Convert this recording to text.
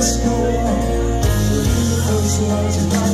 Let's go on. First